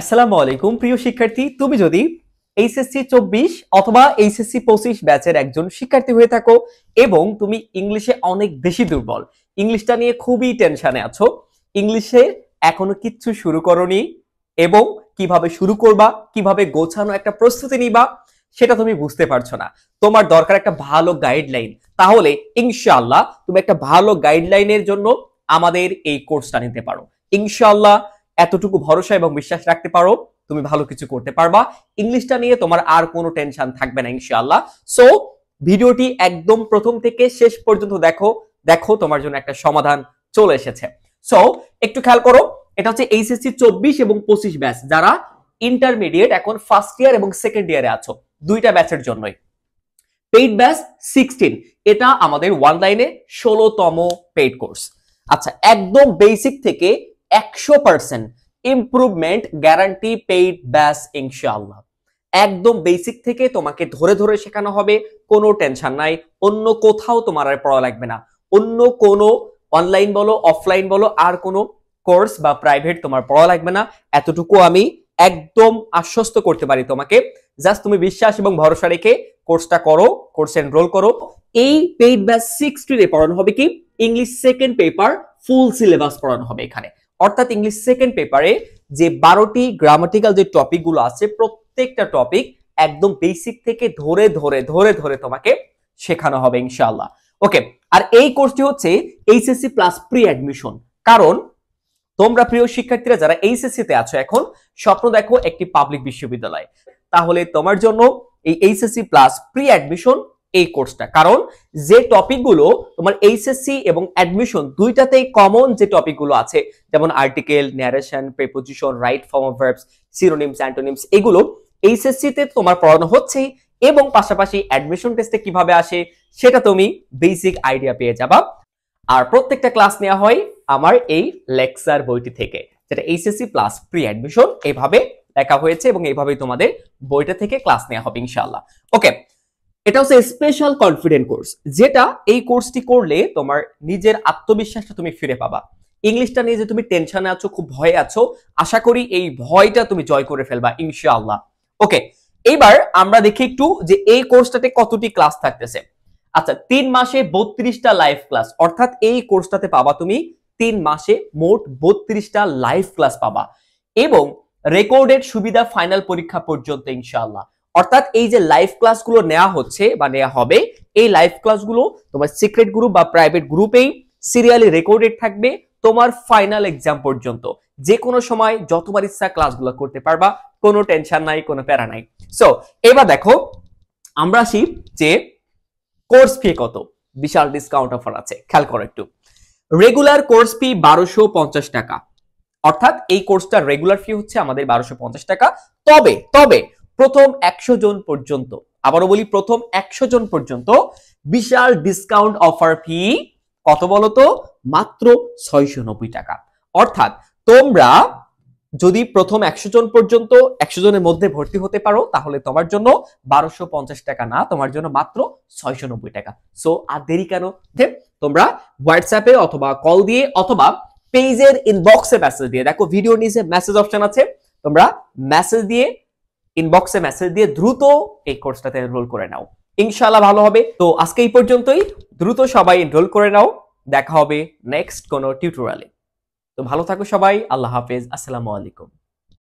আসসালামু আলাইকুম, প্রিয় শিক্ষার্থী। তুমি যদি এইচএসসি চব্বিশ অথবা এইচএসসি পঁচিশ ব্যাচের একজন শিক্ষার্থী হয়ে থাকো এবং তুমি ইংলিশে অনেক বেশি দুর্বল, ইংলিশটা নিয়ে খুবই টেনশনে আছো, ইংলিশে এখনও কিচ্ছু শুরু করনি এবং কীভাবে শুরু করবা, কীভাবে গোছানো একটা প্রস্তুতি নিবা, সেটা তুমি বুঝতে পারছ না। তোমার দরকার একটা ভালো গাইডলাইন তাহলে ইনশাআল্লাহ তুমি একটা ভালো গাইডলাইনের জন্য আমাদের এই কোর্সটা নিতে পারো। ইনশাআল্লাহ এতটুকু ভরসা এবং বিশ্বাস রাখতে পারো, তুমি ভালো কিছু করতে পারবা। ইংলিশটা নিয়ে তোমার আর কোনো টেনশন থাকবে না, ইনশাআল্লাহ। সো ভিডিওটি একদম প্রথম থেকে শেষ পর্যন্ত দেখো দেখো তোমার জন্য একটা সমাধান চলে এসেছে। সো একটু খেয়াল করো, এটা হচ্ছে এইচএসসি চব্বিশ এবং পঁচিশ ব্যাচ যারা ইন্টারমিডিয়েট এখন ফার্স্ট ইয়ার এবং সেকেন্ড ইয়ারে আছো। দুইটা ব্যাচের জন্যই। পেইড ব্যাচ সিক্সটিন এটা আমাদের ওয়ান লাইনে ষোলোতম পেইড কোর্স আচ্ছা একদম বেসিক থেকে একশো পার্সেন্ট ইম্প্রুভমেন্ট গ্যারান্টি পেইড ব্যাস ইনশাআল্লাহ। একদম বেসিক থেকে তোমাকে ধরে ধরে শেখানো হবে, কোনো টেনশন নাই, অন্য কোথাও তোমার আর পড়া লাগবে না। অন্য কোনো অনলাইন বলো অফলাইন বলো, আর কোনো কোর্স বা প্রাইভেট তোমার পড়া লাগবে না। এতটুকু আমি একদম আশ্বস্ত করতে পারি তোমাকে। জাস্ট তুমি বিশ্বাস এবং ভরসা রেখে কোর্সটা করো কোর্স এনরোল করো। এই পেইড ব্যাচ সিক্সটিনে পড়ানো হবে কি? English second paper full syllabus পড়ানো হবে এখানে। অর্থাৎ ইংলিশ সেকেন্ড পেপারে যে বারোটি গ্রামাটিক্যাল যে টপিকগুলো আছে, প্রত্যেকটা টপিক একদম বেসিক থেকে ধরে ধরে ধরে ধরে তোমাকে শেখানো হবে ইনশাআল্লাহ। ওকে আর এই কোর্সটি হচ্ছে এইচএসসি প্লাস প্রি অ্যাডমিশন কারণ তোমরা প্রিয় শিক্ষার্থীরা যারা এইচএসসি তে আছো এখন, স্বপ্ন দেখো একটি পাবলিক বিশ্ববিদ্যালয়। তাহলে তোমার জন্য এই এইচএসসি প্লাস প্রি অ্যাডমিশন এই কোর্সটা কারণ যে টপিকগুলো তোমার এইচএসসি এবং অ্যাডমিশন দুইটাতেই কমন যে টপিকগুলো আছে, যেমন article narration preposition right form of verbs synonyms antonyms এগুলো এইচএসসি তে তোমার পড়ানো হচ্ছেই এবং পাশাপাশি অ্যাডমিশন টেস্টে কীভাবে আসে সেটা তুমি বেসিক আইডিয়া পেয়ে যাবা। আর প্রত্যেকটা ক্লাস নেওয়া হয় আমার এই লেকচার বইটি থেকে, যেটা এইচএসসি প্লাস প্রি অ্যাডমিশন এভাবে লেখা হয়েছে এবং এইভাবেই তোমাদের বইটা থেকে ক্লাস নেওয়া হবে ইনশাআল্লাহ। ওকে এটা হচ্ছে স্পেশাল কনফিডেন্ট কোর্স যেটা এই কোর্সটি করলে তোমার নিজের আত্মবিশ্বাসটা তুমি ফিরে পাবা। ইংলিশটা নিয়ে যে তুমি টেনশনে আছো, খুব ভয়ে আছো, আশা করি এই ভয়টা তুমি জয় করে ফেলবা, ইনশাআল্লাহ। ওকে এইবার আমরা দেখি একটু যে এই কোর্সটাতে কতটি ক্লাস থাকতেছে। আচ্ছা তিন মাসে বত্রিশটা লাইভ ক্লাস অর্থাৎ এই কোর্সটাতে পাবা তুমি তিন মাসে মোট বত্রিশটা লাইভ ক্লাস পাবা। এবং রেকর্ডেড সুবিধা ফাইনাল পরীক্ষা পর্যন্ত, ইনশাআল্লাহ। অর্থাৎ এই যে লাইভ ক্লাসগুলো নেওয়া হচ্ছে বা নেওয়া হবে, এই লাইভ ক্লাসগুলো তোমার সিক্রেট গ্রুপ বা প্রাইভেট গ্রুপেই সিরিয়ালি রেকর্ডেড থাকবে তোমার ফাইনাল এক্সাম পর্যন্ত। যে কোনো সময় যতবার ইচ্ছা ক্লাসগুলো করতে পারবা, কোনো টেনশন নাই, কোনো প্যারা নাই। সো এবার দেখো, আমরা আসি যে কোর্স ফি কত। বিশাল ডিসকাউন্ট অফার আছে, খেয়াল করো একটু। রেগুলার কোর্স ফি বারোশো টাকা। অর্থাৎ এই কোর্সটার রেগুলার ফি হচ্ছে আমাদের বারোশো টাকা। তবে তবে প্রথম একশো জন পর্যন্ত। আবারও বলি, প্রথম একশো জন পর্যন্ত। বিশাল ডিসকাউন্ট অফার ফি কত বলতো মাত্র ছয়শো নব্বই টাকা। অর্থাৎ তোমরা যদি প্রথম একশো জন পর্যন্ত একশো জনের মধ্যে ভর্তি হতে পারো, তাহলে তোমার জন্য বারোশো পঞ্চাশ টাকা না, তোমার জন্য মাত্র ছয়শো নব্বই টাকা। সো আর দেরি কেন? তোমরা হোয়াটসঅ্যাপে অথবা কল দিয়ে অথবা পেজের ইনবক্সে মেসেজ দিয়ে। দেখো ভিডিও নিচে মেসেজ অপশন আছে। তোমরা মেসেজ দিয়ে ইনবক্সে মেসেজ দিয়ে দ্রুত এই কোর্সটাতে এনরোল করে নাও। ইনশাল্লাহ ভালো হবে। তো আজকে এই পর্যন্তই। দ্রুত সবাই এনরোল করে নাও। দেখা হবে নেক্সট কোনো টিউটোরিয়ালে তো ভালো থাকো সবাই। আল্লাহ হাফেজ। আসসালামু আলাইকুম।